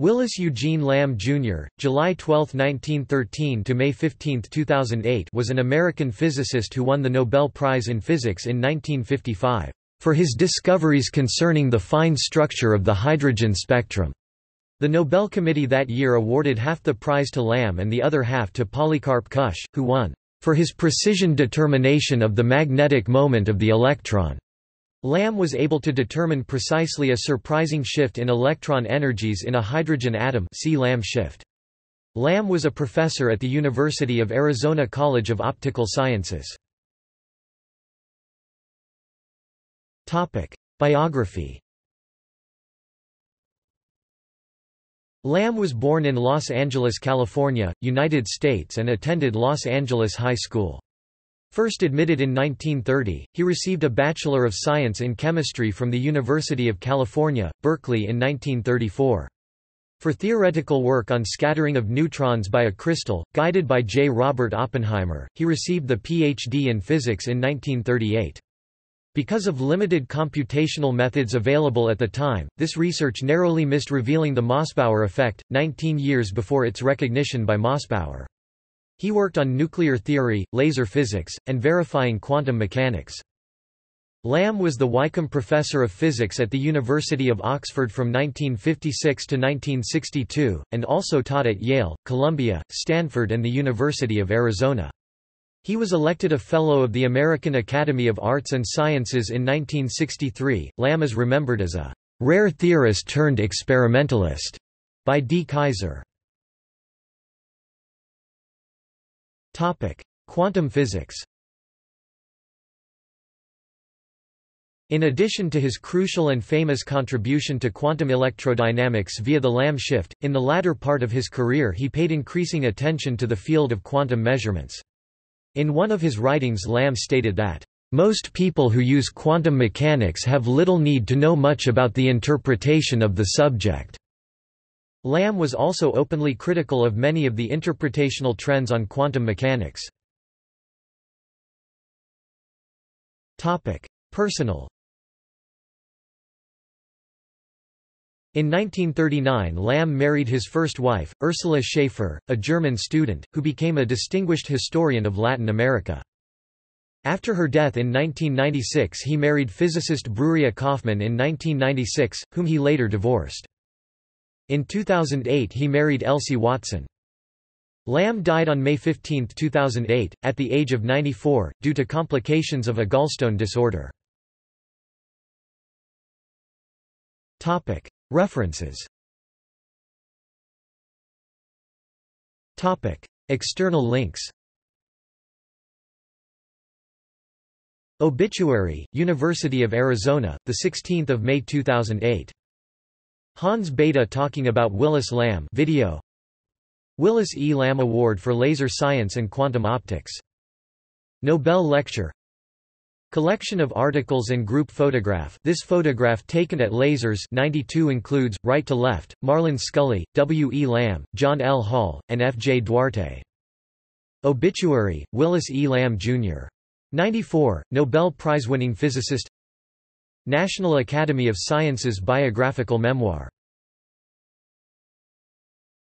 Willis Eugene Lamb, Jr., July 12, 1913 to May 15, 2008 was an American physicist who won the Nobel Prize in Physics in 1955, "...for his discoveries concerning the fine structure of the hydrogen spectrum." The Nobel Committee that year awarded half the prize to Lamb and the other half to Polykarp Kusch, who won, "...for his precision determination of the magnetic moment of the electron." Lamb was able to determine precisely a surprising shift in electron energies in a hydrogen atom see Lamb shift. Lamb was a professor at the University of Arizona College of Optical Sciences. Biography Lamb was born in Los Angeles, California, United States and attended Los Angeles High School. First admitted in 1930, he received a Bachelor of Science in Chemistry from the University of California, Berkeley in 1934. For theoretical work on scattering of neutrons by a crystal, guided by J. Robert Oppenheimer, he received the Ph.D. in physics in 1938. Because of limited computational methods available at the time, this research narrowly missed revealing the Mossbauer effect, 19 years before its recognition by Mossbauer. He worked on nuclear theory, laser physics, and verifying quantum mechanics. Lamb was the Wykeham Professor of Physics at the University of Oxford from 1956 to 1962, and also taught at Yale, Columbia, Stanford and the University of Arizona. He was elected a Fellow of the American Academy of Arts and Sciences in 1963. Lamb is remembered as a rare theorist turned experimentalist by D. Kaiser. Topic: Quantum physics. In addition to his crucial and famous contribution to quantum electrodynamics via the Lamb shift, in the latter part of his career he paid increasing attention to the field of quantum measurements. In one of his writings Lamb stated that, "...most people who use quantum mechanics have little need to know much about the interpretation of the subject." Lamb was also openly critical of many of the interpretational trends on quantum mechanics. Personal In 1939 Lamb married his first wife, Ursula Schaefer, a German student, who became a distinguished historian of Latin America. After her death in 1996 he married physicist Bruria Kaufmann in 1996, whom he later divorced. In 2008 he married Elsie Watson. Lamb died on May 15, 2008, at the age of 94, due to complications of a gallstone disorder. References. External links. Obituary, University of Arizona, 16 May 2008 Hans Bethe talking about Willis Lamb video. Willis E. Lamb Award for Laser Science and Quantum Optics. Nobel Lecture Collection of articles and group photograph This photograph taken at Lasers 92 includes, right to left, Marlan Scully, W. E. Lamb, John L. Hall, and F. J. Duarte. Obituary, Willis E. Lamb, Jr. 94, Nobel Prize-winning physicist National Academy of Sciences Biographical Memoir